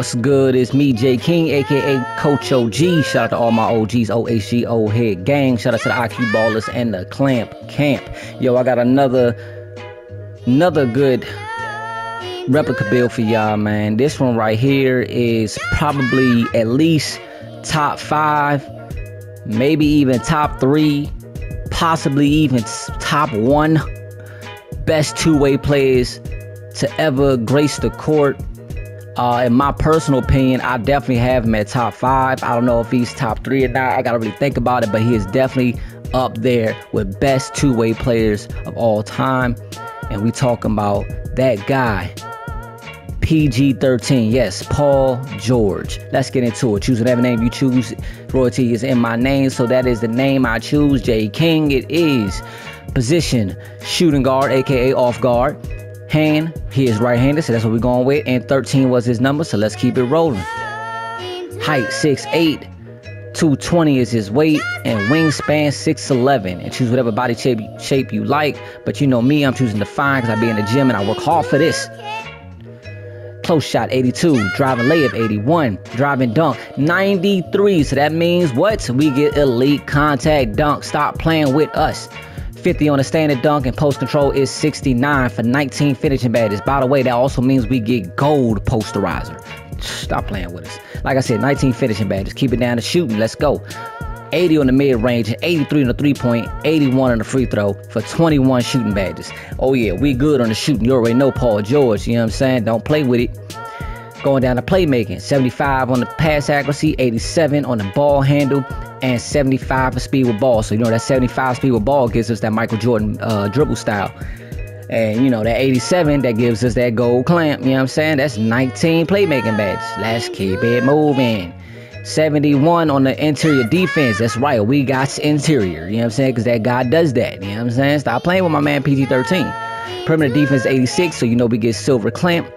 What's good? It's me, Jay King, aka Coach OG. Shout out to all my OGs, OHG, old head gang. Shout out to the IQ ballers and the Clamp Camp. Yo, I got another another good replica build for y'all, man. This one right here is probably at least top five, maybe even top three, possibly even top one best two-way players to ever grace the court uh, in my personal opinion, I definitely have him at top five. I don't know if he's top three or not. I gotta really think about it, but he is definitely up there with best two-way players of all time. And we talking about that guy, PG-13. Yes, Paul George. Let's get into it. Choose whatever name you choose. Royalty is in my name, so that is the name I choose. Jay King. It is position shooting guard, aka off guard. Hand, he is right-handed, so that's what we're going with. And 13 was his number, so let's keep it rolling. Height 6'8", 220 is his weight, and wingspan 6'11". And choose whatever body shape, shape you like. But you know me, I'm choosing the fine because I be in the gym and I work hard for this. Close shot 82, driving layup 81, driving dunk 93. So that means what? We get elite contact dunk. Stop playing with us. 50 on the standard dunk and post control is 69 for 19 finishing badges. By the way, that also means we get gold posterizer. Stop playing with us. Like I said, 19 finishing badges. Keep it down to shooting. Let's go. 80 on the mid range, 83 on the three point, 81 on the free throw for 21 shooting badges. Oh, yeah, we good on the shooting. You already know Paul George. You know what I'm saying? Don't play with it. Going down to playmaking, 75 on the pass accuracy, 87 on the ball handle, and 75 for speed with ball. So you know that 75 speed with ball gives us that Michael Jordan uh, dribble style. And you know that 87 that gives us that gold clamp. You know what I'm saying? That's 19 playmaking bats. Let's keep it moving. 71 on the interior defense. That's right. We got interior. You know what I'm saying? Because that guy does that. You know what I'm saying? Stop playing with my man PG 13. Perimeter defense 86. So you know we get silver clamp.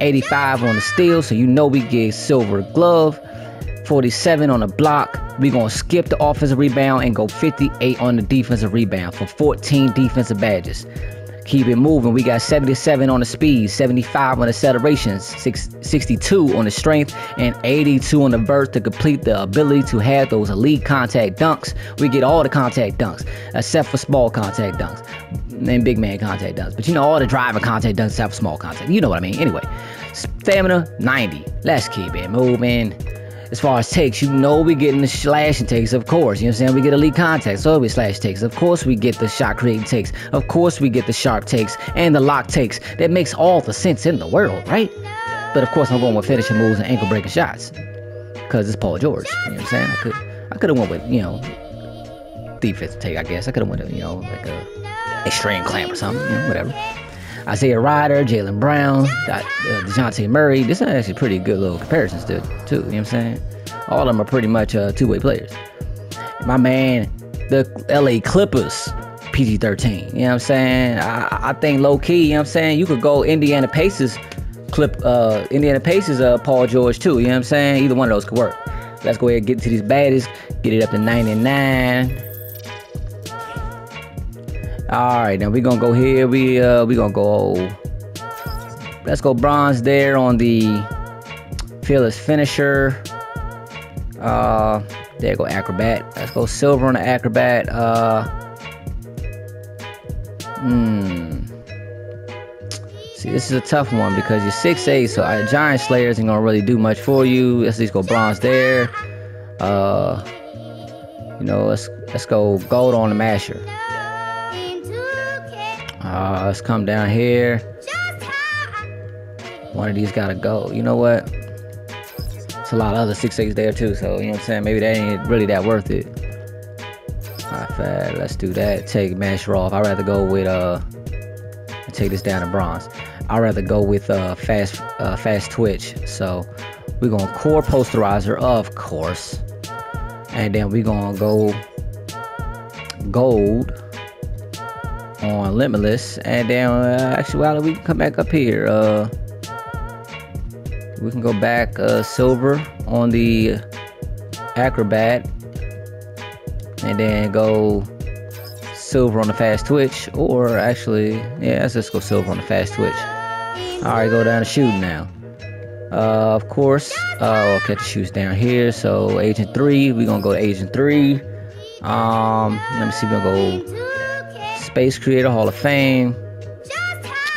85 on the steal, so you know we get silver glove. 47 on the block. We're going to skip the offensive rebound and go 58 on the defensive rebound for 14 defensive badges. Keep it moving. We got 77 on the speed, 75 on the accelerations, 62 on the strength, and 82 on the burst to complete the ability to have those elite contact dunks. We get all the contact dunks, except for small contact dunks and big man contact dunks. But you know, all the driving contact dunks have small contact. You know what I mean. Anyway, stamina 90. Let's keep it moving as far as takes, you know we getting the slashing takes, of course. You know what I'm saying? We get elite contact, so we slash takes. Of course we get the shot creating takes. Of course we get the sharp takes and the lock takes. That makes all the sense in the world, right? But of course I'm going with finishing moves and ankle breaking shots. Cause it's Paul George. You know what I'm saying? I could I could have went with, you know, defensive take, I guess. I could have went with, you know, like a extreme clamp or something, you know, whatever. Isaiah Rider, Jaylen Brown, uh, DeJounte Murray. This is actually pretty good little comparisons to, too. You know what I'm saying? All of them are pretty much uh, two way players. My man, the LA Clippers, PG 13. You know what I'm saying? I, I think low key, you know what I'm saying? You could go Indiana Pacers, clip uh, Indiana Pacers, uh, Paul George, too. You know what I'm saying? Either one of those could work. Let's go ahead and get to these baddies, get it up to 99. All right, now we're gonna go here. We uh we gonna go. Let's go bronze there on the fearless finisher. Uh, there go acrobat. Let's go silver on the acrobat. Uh, hmm. See, this is a tough one because you're six eight, so a giant slayer isn't gonna really do much for you. Let's least go bronze there. Uh, you know, let's let's go gold on the masher. Uh, let's come down here. One of these gotta go. You know what? It's a lot of other 6 there too, so you know what I'm saying? Maybe that ain't really that worth it. Alright, fad. Let's do that. Take Masher off. I'd rather go with uh take this down to bronze. I'd rather go with uh fast uh fast twitch. So we're gonna core posterizer, of course. And then we're gonna go gold on Limitless, and then uh, actually we can come back up here. Uh, we can go back uh, silver on the Acrobat, and then go silver on the fast twitch, or actually, yeah, let's just go silver on the fast twitch. All right, go down to shooting now. Uh, of course, uh, will catch the shoots down here. So Agent 3, we're gonna go to Agent 3. Um, let me see, if we're gonna go Space Creator Hall of Fame.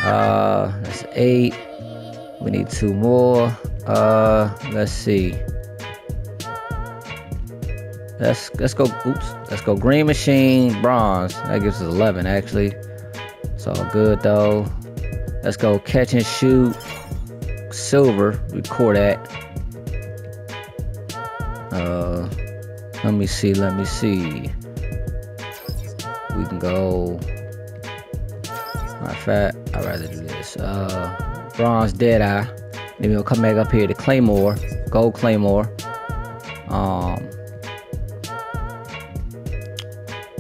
Uh, that's eight. We need two more. Uh, let's see. Let's let's go. Oops. Let's go. Green Machine, bronze. That gives us 11 actually. It's all good though. Let's go catch and shoot. Silver. Record that. Uh, let me see. Let me see. We can go. My fat. I'd rather do this. Uh, bronze Deadeye. Then we'll come back up here to Claymore. Gold Claymore. Um,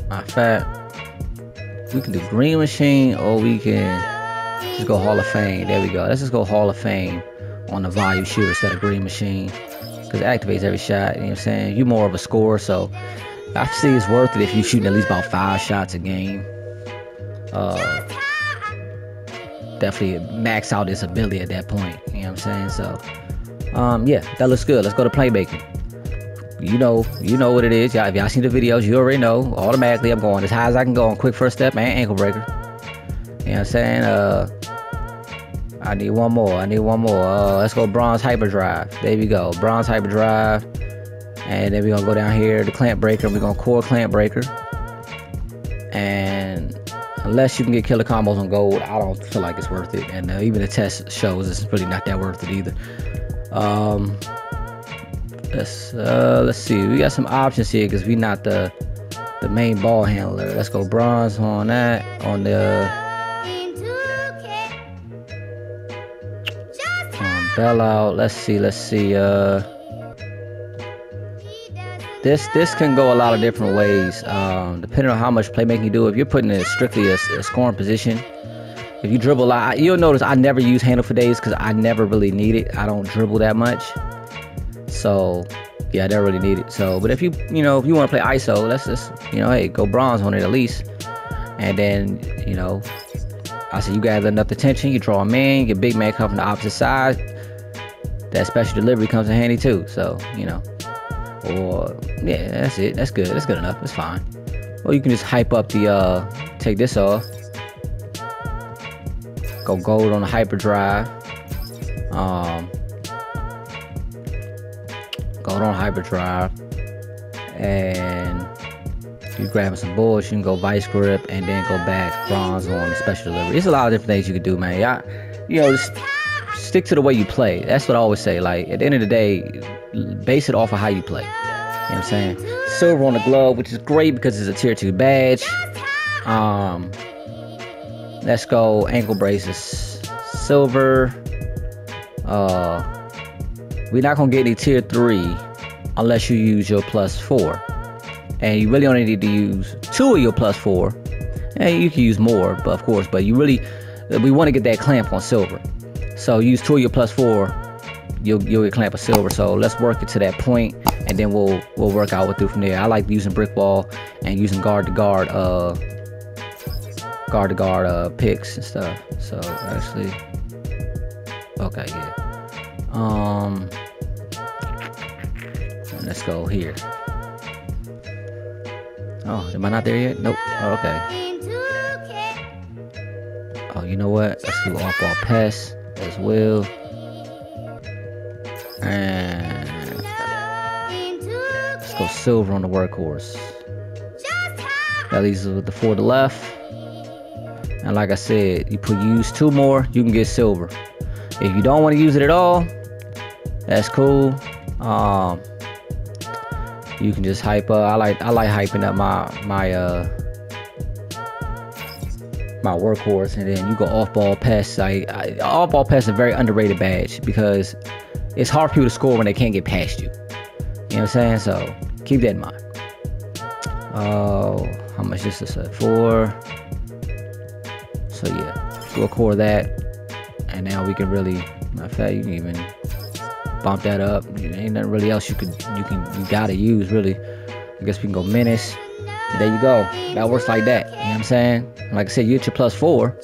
my fat. We can do Green Machine or we can just go Hall of Fame. There we go. Let's just go Hall of Fame on the volume shooter instead of Green Machine. Because it activates every shot. You know what I'm saying? You're more of a scorer, so I see it's worth it if you're shooting at least about five shots a game. Uh, definitely max out his ability at that point. You know what I'm saying? So, um, yeah, that looks good. Let's go to playmaking. You know, you know what it is. Y'all, if y'all seen the videos, you already know. Automatically, I'm going as high as I can go on quick first step and ankle breaker. You know what I'm saying? Uh, I need one more. I need one more. Uh, let's go bronze hyperdrive. There we go. Bronze hyperdrive. And then we're gonna go down here to clamp breaker. We're gonna core clamp breaker. And unless you can get killer combos on gold, I don't feel like it's worth it. And uh, even the test shows it's really not that worth it either. Um, let's uh, let's see. We got some options here because we're not the the main ball handler. Let's go bronze on that on the bail out. Let's see. Let's see. Uh, this this can go a lot of different ways, um, depending on how much playmaking you do. If you're putting it strictly a, a scoring position, if you dribble a lot, you'll notice I never use handle for days because I never really need it. I don't dribble that much, so yeah, I don't really need it. So, but if you you know if you want to play ISO, let's just you know hey go bronze on it at least, and then you know I said you gather enough attention, you draw a man, your big man come from the opposite side. That special delivery comes in handy too. So you know. Or yeah, that's it. That's good. That's good enough. That's fine. Or you can just hype up the uh take this off. Go gold on the hyperdrive. Um gold on hyperdrive. And you grab some bullets, you can go vice grip and then go back bronze on the special delivery. There's a lot of different things you can do, man. Yeah, you know, just stick to the way you play. That's what I always say. Like at the end of the day, base it off of how you play. You know what I'm saying? Silver on the glove, which is great because it's a tier two badge. Um, let's go ankle braces, silver. Uh, we're not gonna get any tier three unless you use your plus four, and you really only need to use two of your plus four. And you can use more, but of course, but you really we want to get that clamp on silver. So use two of your plus four you'll you'll get clamp of silver. So let's work it to that point, and then we'll we'll work out what do from there. I like using brick wall and using guard to guard, uh, guard to guard uh picks and stuff. So actually, okay, yeah. Um, let's go here. Oh, am I not there yet? Nope. Oh, okay. Oh, you know what? Let's do off ball pest as well. And let's go silver on the workhorse. That leaves us with the four to left. And like I said, you put use two more, you can get silver. If you don't want to use it at all, that's cool. Um, you can just hype up. I like I like hyping up my my uh my workhorse, and then you go off ball pest. I, I off ball pest is a very underrated badge because it's hard for people to score when they can't get past you. You know what I'm saying? So keep that in mind. Oh, how much is this at? Four. So yeah, go core that, and now we can really. Matter of fact, you can even bump that up. There Ain't nothing really else you could you can you gotta use really. I guess we can go menace. There you go. That works like that. You know what I'm saying? Like I said, you your plus four.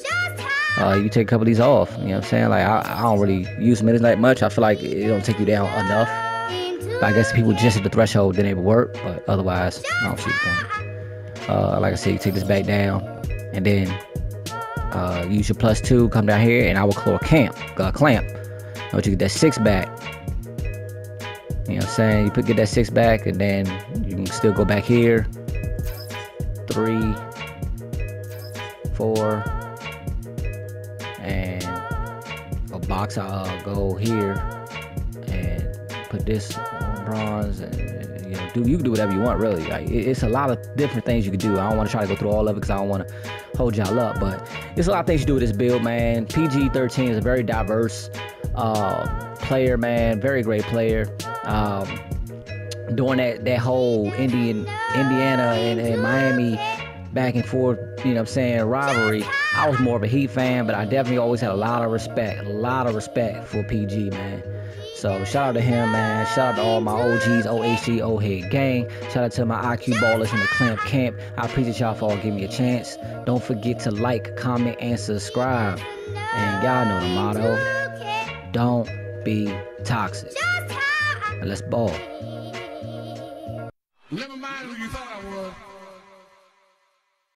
Uh, you take a couple of these off. You know what I'm saying? Like I, I don't really use menace that much. I feel like it don't take you down enough. But I guess people just at the threshold, then it would work. But otherwise, I don't see the point. Uh, like I said, you take this back down, and then uh, use your plus two. Come down here, and I will claw camp, uh, clamp. I want you to get that six back. You know what I'm saying? You put get that six back, and then you can still go back here. Three, four, box. I'll go here and put this on bronze, and, and, you know, do you can do whatever you want, really. Like it, it's a lot of different things you can do. I don't want to try to go through all of it because I don't want to hold y'all up, but it's a lot of things you do with this build, man. PG13 is a very diverse uh, player, man. Very great player. Um, during that that whole Indian Indiana and, and Miami back and forth, you know what I'm saying, rivalry, I was more of a Heat fan, but I definitely always had a lot of respect, a lot of respect for PG, man. So shout out to him, man. Shout out to all my OGs, OHG, Head Gang. Shout out to my IQ ballers in the Clamp Camp. I appreciate y'all for all giving me a chance. Don't forget to like, comment, and subscribe. And y'all know the motto. Don't be toxic. Let's ball. Never mind who you thought I was.